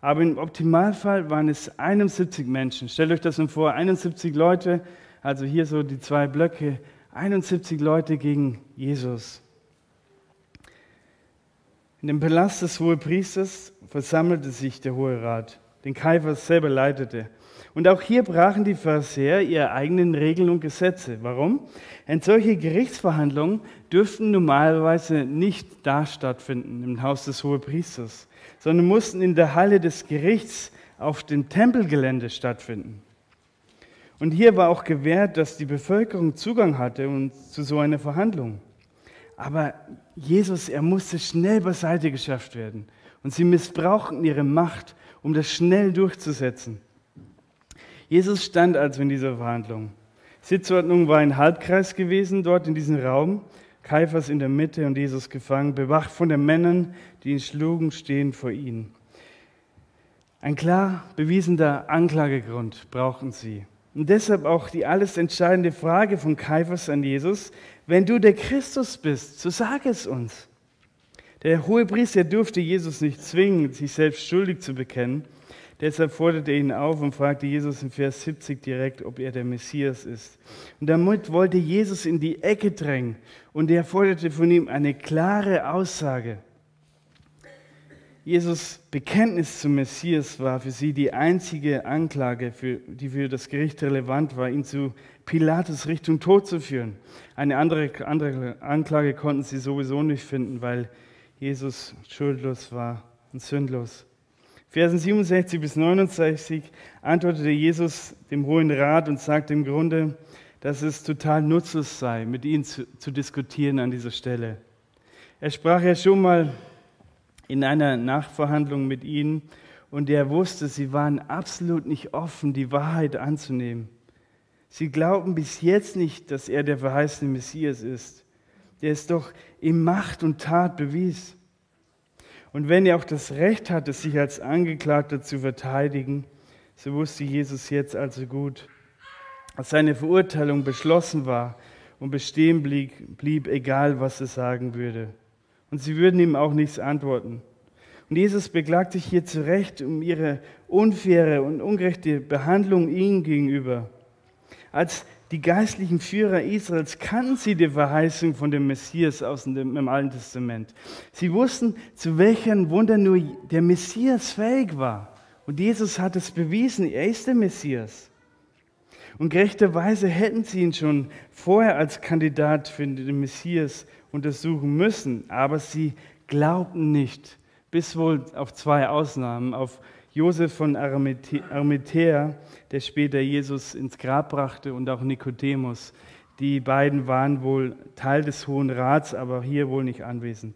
Aber im Optimalfall waren es 71 Menschen. Stellt euch das mal vor, 71 Leute, also hier so die zwei Blöcke, 71 Leute gegen Jesus. In dem Palast des Hohepriesters versammelte sich der Hohe Rat, den Kaiphas selber leitete. Und auch hier brachen die Pharisäer ihre eigenen Regeln und Gesetze. Warum? Denn solche Gerichtsverhandlungen dürften normalerweise nicht da stattfinden, im Haus des Hohepriesters, sondern mussten in der Halle des Gerichts auf dem Tempelgelände stattfinden. Und hier war auch gewährt, dass die Bevölkerung Zugang hatte und zu so einer Verhandlung. Aber Jesus, er musste schnell beiseite geschafft werden. Und sie missbrauchten ihre Macht, um das schnell durchzusetzen. Jesus stand also in dieser Verhandlung. Sitzordnung war ein Halbkreis gewesen dort in diesem Raum. Kaiphas in der Mitte und Jesus gefangen, bewacht von den Männern, die ihn schlugen, stehen vor ihnen. Ein klar bewiesener Anklagegrund brauchten sie. Und deshalb auch die alles entscheidende Frage von Kaiphas an Jesus, wenn du der Christus bist, so sag es uns. Der hohe Priester durfte Jesus nicht zwingen, sich selbst schuldig zu bekennen. Deshalb forderte er ihn auf und fragte Jesus in Vers 70 direkt, ob er der Messias ist. Und damit wollte Jesus in die Ecke drängen und er forderte von ihm eine klare Aussage. Jesus Bekenntnis zum Messias war für sie die einzige Anklage, für, die für das Gericht relevant war, ihn zu Pilatus Richtung Tod zu führen. Eine andere, andere Anklage konnten sie sowieso nicht finden, weil Jesus schuldlos war und sündlos. Versen 67 bis 69 antwortete Jesus dem Hohen Rat und sagte im Grunde, dass es total nutzlos sei, mit ihnen zu, zu diskutieren an dieser Stelle. Er sprach ja schon mal in einer Nachverhandlung mit ihnen und er wusste, sie waren absolut nicht offen, die Wahrheit anzunehmen. Sie glauben bis jetzt nicht, dass er der verheißene Messias ist, der es doch in Macht und Tat bewies. Und wenn er auch das Recht hatte, sich als Angeklagter zu verteidigen, so wusste Jesus jetzt also gut, dass seine Verurteilung beschlossen war und bestehen blieb, blieb egal was er sagen würde und sie würden ihm auch nichts antworten. Und Jesus beklagt sich hier zu Recht um ihre unfaire und ungerechte Behandlung ihm gegenüber. Als die geistlichen Führer Israels kannten sie die Verheißung von dem Messias aus dem, Alten Testament. Sie wussten, zu welchen Wunder nur der Messias fähig war. Und Jesus hat es bewiesen, er ist der Messias. Und gerechterweise hätten sie ihn schon vorher als Kandidat für den Messias untersuchen müssen, aber sie glaubten nicht, bis wohl auf zwei Ausnahmen, auf Josef von Arimathea, der später Jesus ins Grab brachte, und auch Nikodemus. Die beiden waren wohl Teil des Hohen Rats, aber hier wohl nicht anwesend.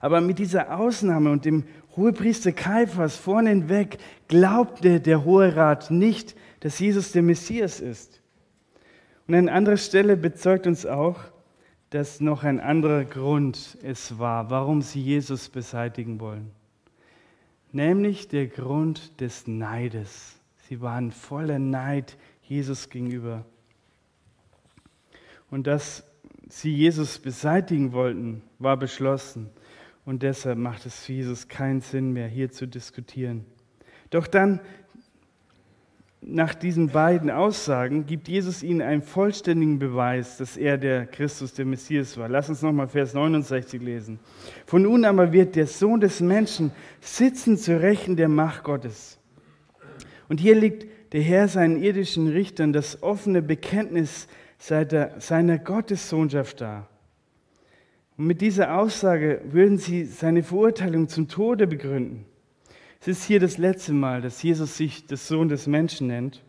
Aber mit dieser Ausnahme und dem Hohepriester Kaiphas vorne weg glaubte der Hohe Rat nicht, dass Jesus der Messias ist. Und an anderer Stelle bezeugt uns auch, dass noch ein anderer Grund es war, warum sie Jesus beseitigen wollen. Nämlich der Grund des Neides. Sie waren voller Neid Jesus gegenüber. Und dass sie Jesus beseitigen wollten, war beschlossen. Und deshalb macht es für Jesus keinen Sinn mehr, hier zu diskutieren. Doch dann nach diesen beiden Aussagen gibt Jesus ihnen einen vollständigen Beweis, dass er der Christus, der Messias war. Lass uns nochmal Vers 69 lesen. Von nun aber wird der Sohn des Menschen sitzen zu Rechten der Macht Gottes. Und hier liegt der Herr seinen irdischen Richtern das offene Bekenntnis seiner Gottessohnschaft dar. Und mit dieser Aussage würden sie seine Verurteilung zum Tode begründen. Es ist hier das letzte Mal, dass Jesus sich das Sohn des Menschen nennt.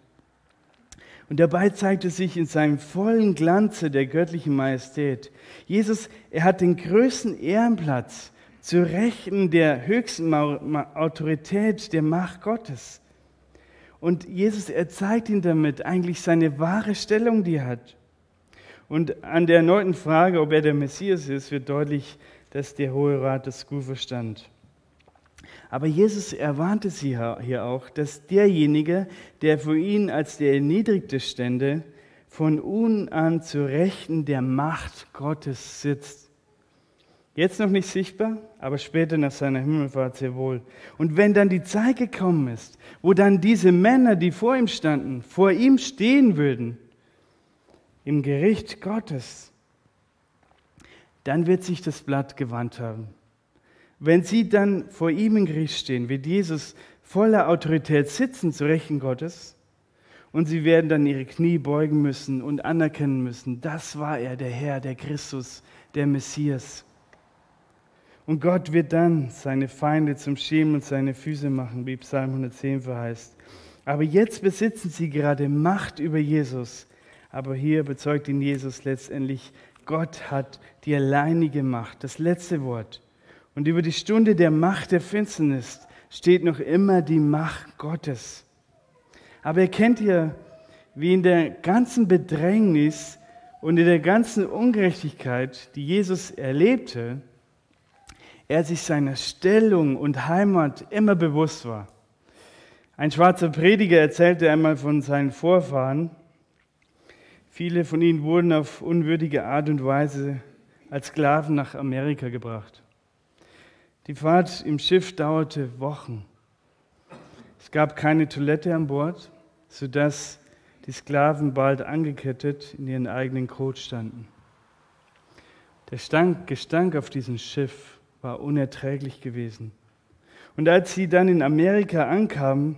Und dabei zeigt es sich in seinem vollen Glanze der göttlichen Majestät. Jesus, er hat den größten Ehrenplatz zu Rechten der höchsten Autorität der Macht Gottes. Und Jesus, er zeigt ihn damit eigentlich seine wahre Stellung, die er hat. Und an der erneuten Frage, ob er der Messias ist, wird deutlich, dass der Hohe Rat das gut verstand. Aber Jesus erwarnte sie hier auch, dass derjenige, der vor ihnen als der Erniedrigte stände, von nun an zu Rechten der Macht Gottes sitzt. Jetzt noch nicht sichtbar, aber später nach seiner Himmelfahrt sehr wohl. Und wenn dann die Zeit gekommen ist, wo dann diese Männer, die vor ihm standen, vor ihm stehen würden, im Gericht Gottes, dann wird sich das Blatt gewandt haben. Wenn sie dann vor ihm im Gericht stehen, wird Jesus voller Autorität sitzen zu Rechten Gottes und sie werden dann ihre Knie beugen müssen und anerkennen müssen, das war er, der Herr, der Christus, der Messias. Und Gott wird dann seine Feinde zum Schämen und seine Füße machen, wie Psalm 110 verheißt. Aber jetzt besitzen sie gerade Macht über Jesus. Aber hier bezeugt ihn Jesus letztendlich, Gott hat die alleinige Macht, das letzte Wort. Und über die Stunde der Macht der Finsternis steht noch immer die Macht Gottes. Aber erkennt ihr, wie in der ganzen Bedrängnis und in der ganzen Ungerechtigkeit, die Jesus erlebte, er sich seiner Stellung und Heimat immer bewusst war. Ein schwarzer Prediger erzählte einmal von seinen Vorfahren. Viele von ihnen wurden auf unwürdige Art und Weise als Sklaven nach Amerika gebracht. Die Fahrt im Schiff dauerte Wochen. Es gab keine Toilette an Bord, sodass die Sklaven bald angekettet in ihren eigenen Kot standen. Der Stank, Gestank auf diesem Schiff war unerträglich gewesen. Und als sie dann in Amerika ankamen,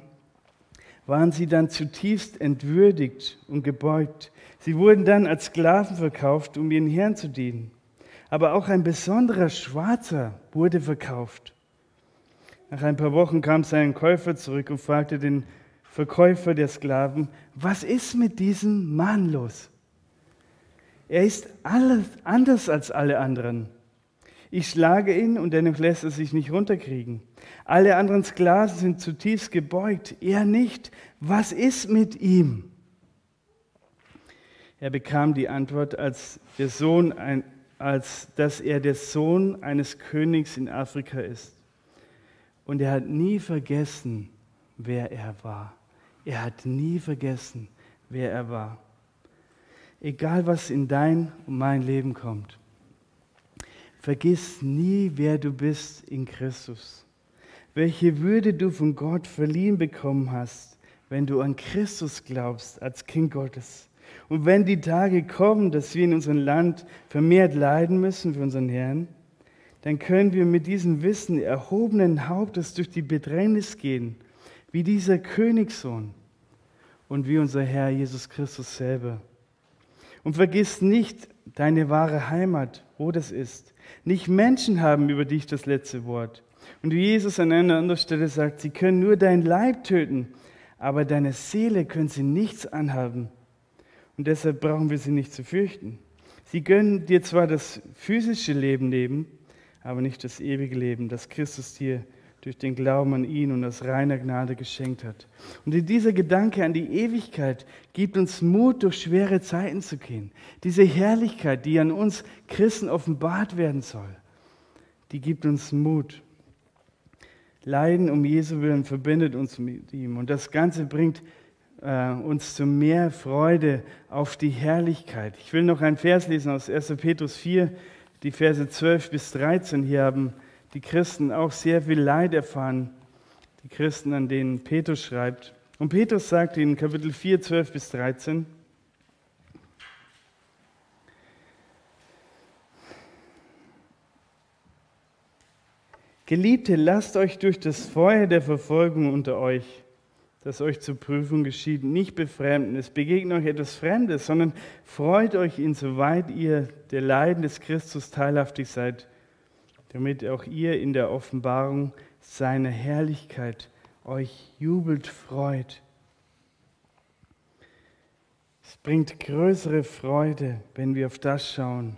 waren sie dann zutiefst entwürdigt und gebeugt. Sie wurden dann als Sklaven verkauft, um ihren Herrn zu dienen. Aber auch ein besonderer Schwarzer wurde verkauft. Nach ein paar Wochen kam sein Käufer zurück und fragte den Verkäufer der Sklaven, was ist mit diesem Mann los? Er ist alles anders als alle anderen. Ich schlage ihn und dennoch lässt er sich nicht runterkriegen. Alle anderen Sklaven sind zutiefst gebeugt, er nicht. Was ist mit ihm? Er bekam die Antwort, als, der Sohn ein, als dass er der Sohn eines Königs in Afrika ist. Und er hat nie vergessen, wer er war. Er hat nie vergessen, wer er war. Egal was in dein und mein Leben kommt, vergiss nie, wer du bist in Christus. Welche Würde du von Gott verliehen bekommen hast, wenn du an Christus glaubst als Kind Gottes. Und wenn die Tage kommen, dass wir in unserem Land vermehrt leiden müssen für unseren Herrn, dann können wir mit diesem Wissen erhobenen Hauptes durch die Bedrängnis gehen, wie dieser Königssohn und wie unser Herr Jesus Christus selber. Und vergiss nicht deine wahre Heimat, wo das ist. Nicht Menschen haben über dich das letzte Wort. Und wie Jesus an einer anderen Stelle sagt, sie können nur dein Leib töten, aber deine Seele können sie nichts anhaben. Und deshalb brauchen wir sie nicht zu fürchten. Sie können dir zwar das physische Leben nehmen, aber nicht das ewige Leben, das Christus dir durch den Glauben an ihn und aus reiner Gnade geschenkt hat. Und dieser Gedanke an die Ewigkeit gibt uns Mut, durch schwere Zeiten zu gehen. Diese Herrlichkeit, die an uns Christen offenbart werden soll, die gibt uns Mut. Leiden um Jesu Willen verbindet uns mit ihm. Und das Ganze bringt äh, uns zu mehr Freude auf die Herrlichkeit. Ich will noch einen Vers lesen aus 1. Petrus 4, die Verse 12 bis 13. Hier haben die Christen auch sehr viel Leid erfahren, die Christen, an denen Petrus schreibt. Und Petrus sagt in Kapitel 4, 12 bis 13, Geliebte, lasst euch durch das Feuer der Verfolgung unter euch, das euch zur Prüfung geschieht, nicht befremden. Es begegnet euch etwas Fremdes, sondern freut euch, insoweit ihr der Leiden des Christus teilhaftig seid damit auch ihr in der Offenbarung seiner Herrlichkeit euch jubelt, freut. Es bringt größere Freude, wenn wir auf das schauen,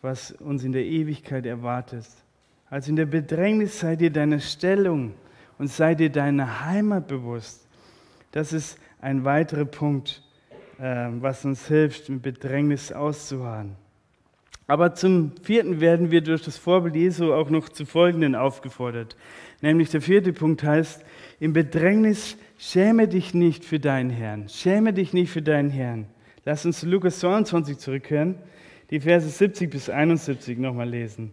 was uns in der Ewigkeit erwartet. Als in der Bedrängnis seid ihr deiner Stellung und seid ihr deiner Heimat bewusst. Das ist ein weiterer Punkt, äh, was uns hilft, mit Bedrängnis auszuharren. Aber zum vierten werden wir durch das Vorbild Jesu auch noch zu folgenden aufgefordert. Nämlich der vierte Punkt heißt, im Bedrängnis schäme dich nicht für deinen Herrn. Schäme dich nicht für deinen Herrn. Lass uns zu Lukas 22 zurückhören, die Verse 70 bis 71 nochmal lesen.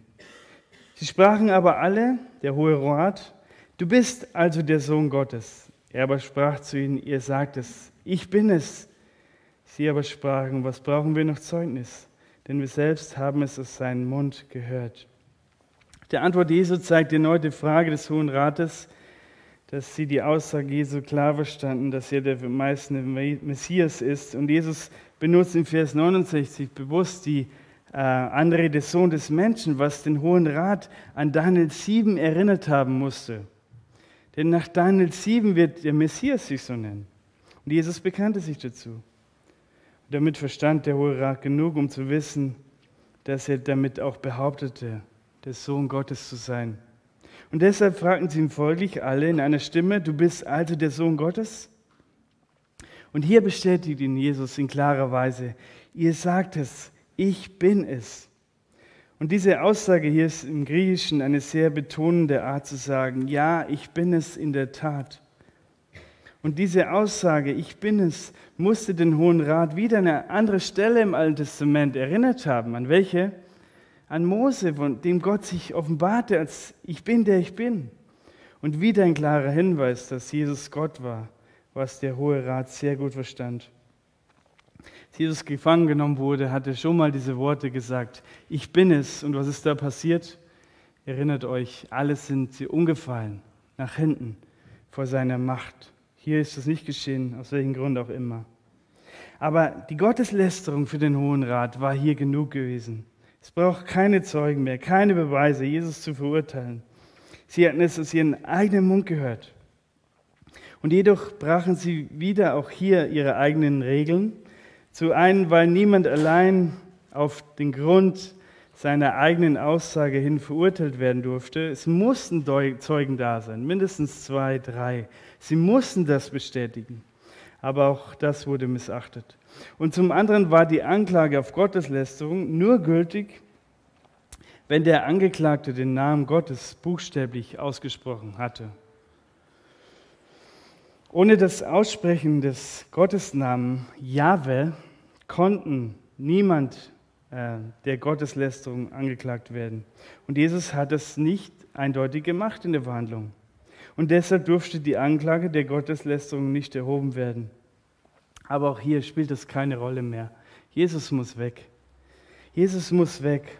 Sie sprachen aber alle, der Hohe Rat, du bist also der Sohn Gottes. Er aber sprach zu ihnen, ihr sagt es, ich bin es. Sie aber sprachen, was brauchen wir noch Zeugnis? denn wir selbst haben es aus seinem Mund gehört. Der Antwort Jesu zeigt die erneute Frage des Hohen Rates, dass sie die Aussage Jesu klar verstanden, dass er der meiste Messias ist. Und Jesus benutzt in Vers 69 bewusst die äh, Anrede Sohn des Menschen, was den Hohen Rat an Daniel 7 erinnert haben musste. Denn nach Daniel 7 wird der Messias sich so nennen. Und Jesus bekannte sich dazu. Damit verstand der Hohe Rat genug, um zu wissen, dass er damit auch behauptete, der Sohn Gottes zu sein. Und deshalb fragten sie ihn folglich alle in einer Stimme, du bist also der Sohn Gottes? Und hier bestätigt ihn Jesus in klarer Weise, ihr sagt es, ich bin es. Und diese Aussage hier ist im Griechischen eine sehr betonende Art zu sagen, ja, ich bin es in der Tat. Und diese Aussage, ich bin es, musste den Hohen Rat wieder an eine andere Stelle im Alten Testament erinnert haben. An welche? An Mose, von dem Gott sich offenbarte als ich bin, der ich bin. Und wieder ein klarer Hinweis, dass Jesus Gott war, was der Hohe Rat sehr gut verstand. Als Jesus gefangen genommen wurde, hat er schon mal diese Worte gesagt, ich bin es. Und was ist da passiert? Erinnert euch, alle sind sie umgefallen nach hinten vor seiner Macht. Hier ist das nicht geschehen, aus welchem Grund auch immer. Aber die Gotteslästerung für den Hohen Rat war hier genug gewesen. Es braucht keine Zeugen mehr, keine Beweise, Jesus zu verurteilen. Sie hatten es aus ihrem eigenen Mund gehört. Und jedoch brachen sie wieder auch hier ihre eigenen Regeln. Zu einen, weil niemand allein auf den Grund seiner eigenen Aussage hin verurteilt werden durfte. Es mussten Zeugen da sein, mindestens zwei, drei. Sie mussten das bestätigen. Aber auch das wurde missachtet. Und zum anderen war die Anklage auf Gotteslästerung nur gültig, wenn der Angeklagte den Namen Gottes buchstäblich ausgesprochen hatte. Ohne das Aussprechen des Gottesnamen Jahwe konnten niemand äh, der Gotteslästerung angeklagt werden. Und Jesus hat es nicht eindeutig gemacht in der Verhandlung. Und deshalb durfte die Anklage der Gotteslästerung nicht erhoben werden. Aber auch hier spielt es keine Rolle mehr. Jesus muss weg. Jesus muss weg.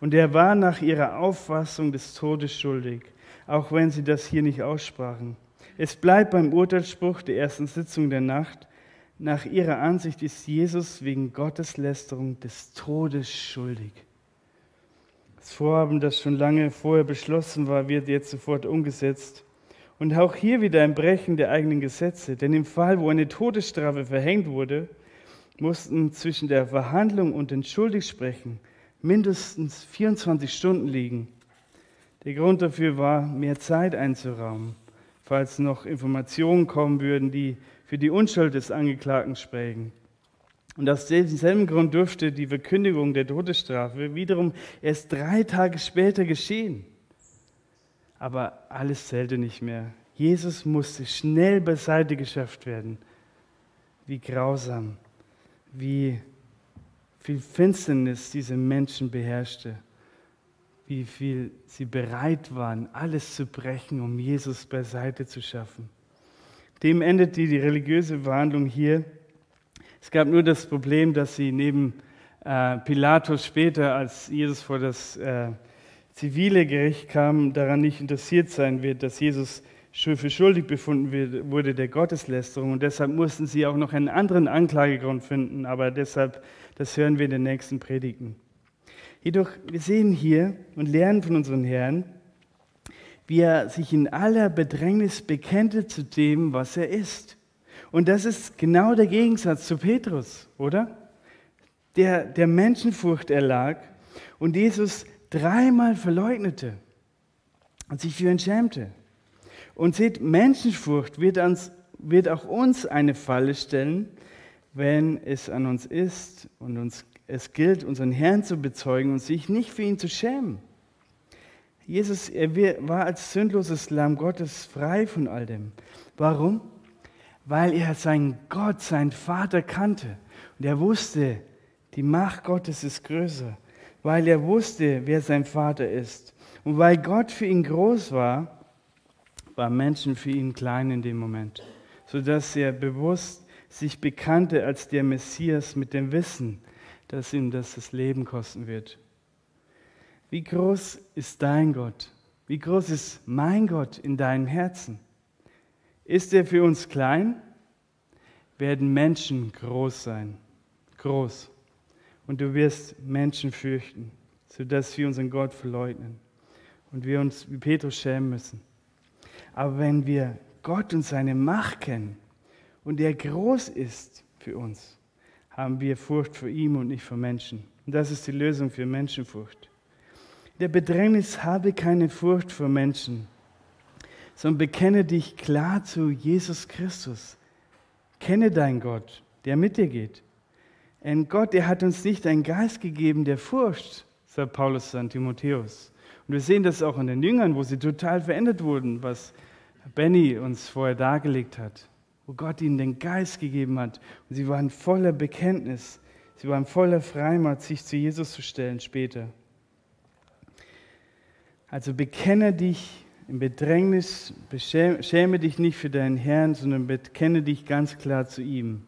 Und er war nach ihrer Auffassung des Todes schuldig, auch wenn sie das hier nicht aussprachen. Es bleibt beim Urteilsspruch der ersten Sitzung der Nacht, nach ihrer Ansicht ist Jesus wegen Gotteslästerung des Todes schuldig. Das Vorhaben, das schon lange vorher beschlossen war, wird jetzt sofort umgesetzt. Und auch hier wieder ein Brechen der eigenen Gesetze. Denn im Fall, wo eine Todesstrafe verhängt wurde, mussten zwischen der Verhandlung und den Schuldigsprechen mindestens 24 Stunden liegen. Der Grund dafür war, mehr Zeit einzuraumen, falls noch Informationen kommen würden, die für die Unschuld des Angeklagten sprechen. Und aus demselben Grund durfte die Verkündigung der Todesstrafe wiederum erst drei Tage später geschehen. Aber alles zählte nicht mehr. Jesus musste schnell beiseite geschafft werden. Wie grausam, wie viel Finsternis diese Menschen beherrschte, wie viel sie bereit waren, alles zu brechen, um Jesus beiseite zu schaffen. Dem endet die, die religiöse Verhandlung hier. Es gab nur das Problem, dass sie neben äh, Pilatus später, als Jesus vor das äh, zivile Gericht kam, daran nicht interessiert sein wird, dass Jesus für schuldig befunden wurde der Gotteslästerung. Und deshalb mussten sie auch noch einen anderen Anklagegrund finden. Aber deshalb, das hören wir in den nächsten Predigten. Jedoch, wir sehen hier und lernen von unseren Herren, wie er sich in aller Bedrängnis bekennte zu dem, was er ist. Und das ist genau der Gegensatz zu Petrus, oder? Der der Menschenfurcht erlag und Jesus dreimal verleugnete und sich für ihn schämte. Und seht, Menschenfurcht wird, ans, wird auch uns eine Falle stellen, wenn es an uns ist und uns, es gilt, unseren Herrn zu bezeugen und sich nicht für ihn zu schämen. Jesus war als sündloses Lamm Gottes frei von all dem. Warum? Weil er seinen Gott, seinen Vater kannte. Und er wusste, die Macht Gottes ist größer. Weil er wusste, wer sein Vater ist. Und weil Gott für ihn groß war, waren Menschen für ihn klein in dem Moment. Sodass er bewusst sich bekannte als der Messias mit dem Wissen, dass ihm das das Leben kosten wird. Wie groß ist dein Gott? Wie groß ist mein Gott in deinem Herzen? Ist er für uns klein? Werden Menschen groß sein. Groß. Und du wirst Menschen fürchten, sodass wir unseren Gott verleugnen und wir uns wie Petrus schämen müssen. Aber wenn wir Gott und seine Macht kennen und er groß ist für uns, haben wir Furcht vor ihm und nicht vor Menschen. Und das ist die Lösung für Menschenfurcht der Bedrängnis habe keine Furcht vor Menschen, sondern bekenne dich klar zu Jesus Christus. Kenne deinen Gott, der mit dir geht. Ein Gott, der hat uns nicht einen Geist gegeben der Furcht, sagt Paulus an Timotheus. Und wir sehen das auch an den Jüngern, wo sie total verändert wurden, was Benny uns vorher dargelegt hat, wo Gott ihnen den Geist gegeben hat. Und sie waren voller Bekenntnis, sie waren voller Freimacht, sich zu Jesus zu stellen später. Also bekenne dich im Bedrängnis, schäme dich nicht für deinen Herrn, sondern bekenne dich ganz klar zu ihm.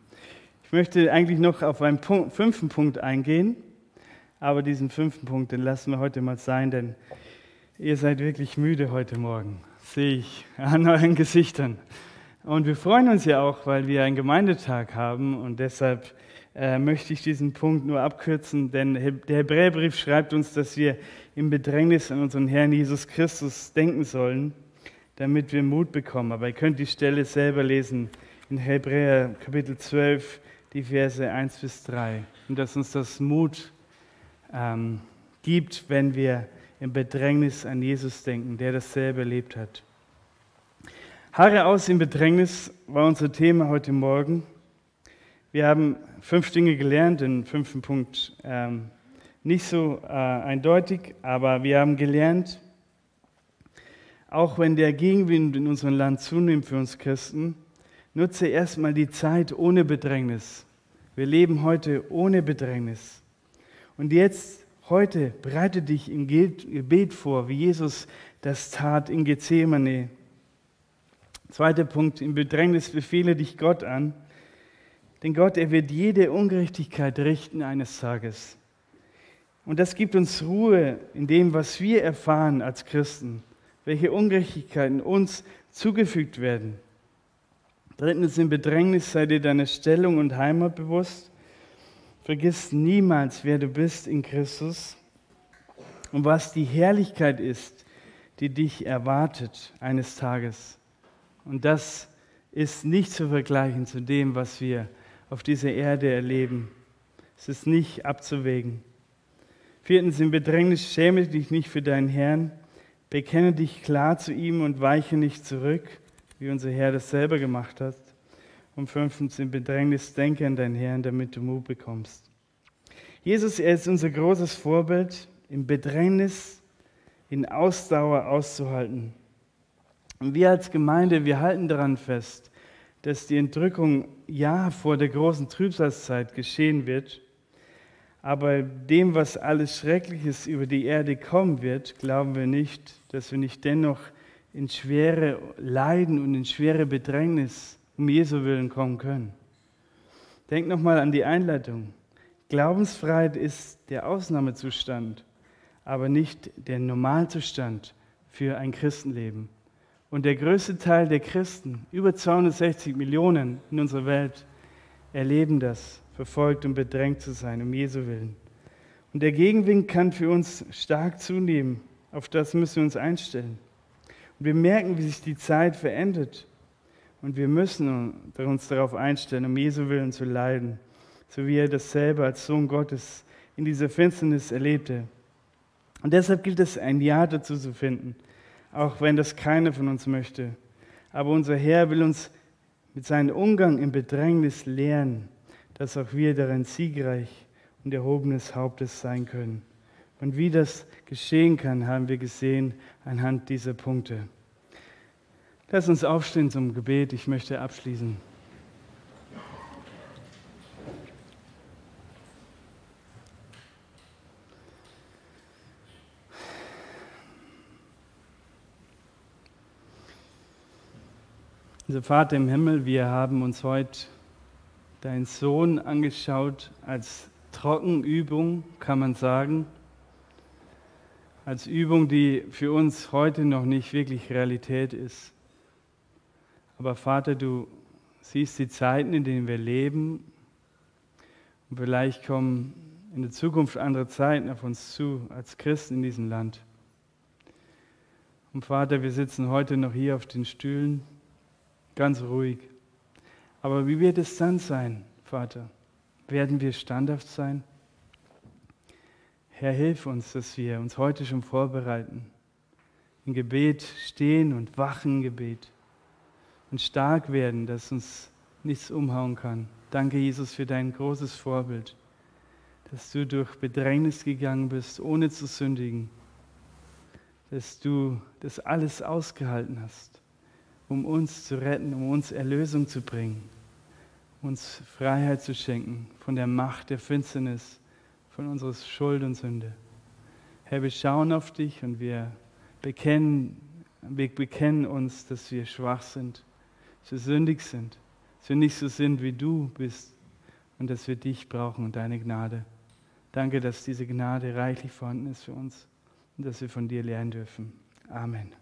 Ich möchte eigentlich noch auf einen Punkt, fünften Punkt eingehen, aber diesen fünften Punkt, den lassen wir heute mal sein, denn ihr seid wirklich müde heute Morgen. sehe ich an euren Gesichtern. Und wir freuen uns ja auch, weil wir einen Gemeindetag haben und deshalb äh, möchte ich diesen Punkt nur abkürzen, denn der Hebräerbrief schreibt uns, dass wir im Bedrängnis an unseren Herrn Jesus Christus denken sollen, damit wir Mut bekommen. Aber ihr könnt die Stelle selber lesen in Hebräer Kapitel 12, die Verse 1 bis 3. Und dass uns das Mut ähm, gibt, wenn wir im Bedrängnis an Jesus denken, der dasselbe erlebt hat. Haare aus im Bedrängnis war unser Thema heute Morgen. Wir haben fünf Dinge gelernt, den fünften Punkt ähm, nicht so äh, eindeutig, aber wir haben gelernt, auch wenn der Gegenwind in unserem Land zunimmt für uns Christen, nutze erstmal die Zeit ohne Bedrängnis. Wir leben heute ohne Bedrängnis. Und jetzt, heute, bereite dich im Gebet vor, wie Jesus das tat in Gethsemane. Zweiter Punkt, im Bedrängnis befehle dich Gott an denn Gott, er wird jede Ungerechtigkeit richten eines Tages. Und das gibt uns Ruhe in dem, was wir erfahren als Christen, welche Ungerechtigkeiten uns zugefügt werden. Drittens, im Bedrängnis sei dir deine Stellung und Heimat bewusst. Vergiss niemals, wer du bist in Christus und was die Herrlichkeit ist, die dich erwartet eines Tages. Und das ist nicht zu vergleichen zu dem, was wir auf dieser Erde erleben. Es ist nicht abzuwägen. Viertens, im Bedrängnis schäme dich nicht für deinen Herrn, bekenne dich klar zu ihm und weiche nicht zurück, wie unser Herr das selber gemacht hat. Und fünftens, im Bedrängnis denke an deinen Herrn, damit du Mut bekommst. Jesus, er ist unser großes Vorbild, im Bedrängnis in Ausdauer auszuhalten. Und wir als Gemeinde, wir halten daran fest, dass die Entrückung ja vor der großen Trübsalzeit geschehen wird, aber dem, was alles Schreckliches über die Erde kommen wird, glauben wir nicht, dass wir nicht dennoch in schwere Leiden und in schwere Bedrängnis um Jesu Willen kommen können. Denk nochmal an die Einleitung. Glaubensfreiheit ist der Ausnahmezustand, aber nicht der Normalzustand für ein Christenleben. Und der größte Teil der Christen, über 260 Millionen in unserer Welt, erleben das, verfolgt und bedrängt zu sein, um Jesu Willen. Und der Gegenwind kann für uns stark zunehmen. Auf das müssen wir uns einstellen. Und wir merken, wie sich die Zeit verändert. Und wir müssen uns darauf einstellen, um Jesu Willen zu leiden, so wie er das selber als Sohn Gottes in dieser Finsternis erlebte. Und deshalb gilt es, ein Ja dazu zu finden auch wenn das keiner von uns möchte. Aber unser Herr will uns mit seinem Umgang im Bedrängnis lehren, dass auch wir darin siegreich und erhobenes Hauptes sein können. Und wie das geschehen kann, haben wir gesehen anhand dieser Punkte. Lass uns aufstehen zum Gebet. Ich möchte abschließen. Unser Vater im Himmel, wir haben uns heute deinen Sohn angeschaut als Trockenübung, kann man sagen. Als Übung, die für uns heute noch nicht wirklich Realität ist. Aber Vater, du siehst die Zeiten, in denen wir leben. Und vielleicht kommen in der Zukunft andere Zeiten auf uns zu als Christen in diesem Land. Und Vater, wir sitzen heute noch hier auf den Stühlen ganz ruhig. Aber wie wird es dann sein, Vater? Werden wir standhaft sein? Herr, hilf uns, dass wir uns heute schon vorbereiten, im Gebet stehen und wachen im Gebet und stark werden, dass uns nichts umhauen kann. Danke, Jesus, für dein großes Vorbild, dass du durch Bedrängnis gegangen bist, ohne zu sündigen, dass du das alles ausgehalten hast um uns zu retten, um uns Erlösung zu bringen, uns Freiheit zu schenken von der Macht der Finsternis, von unserer Schuld und Sünde. Herr, wir schauen auf dich und wir bekennen, wir bekennen uns, dass wir schwach sind, dass wir sündig sind, dass wir nicht so sind, wie du bist und dass wir dich brauchen und deine Gnade. Danke, dass diese Gnade reichlich vorhanden ist für uns und dass wir von dir lernen dürfen. Amen.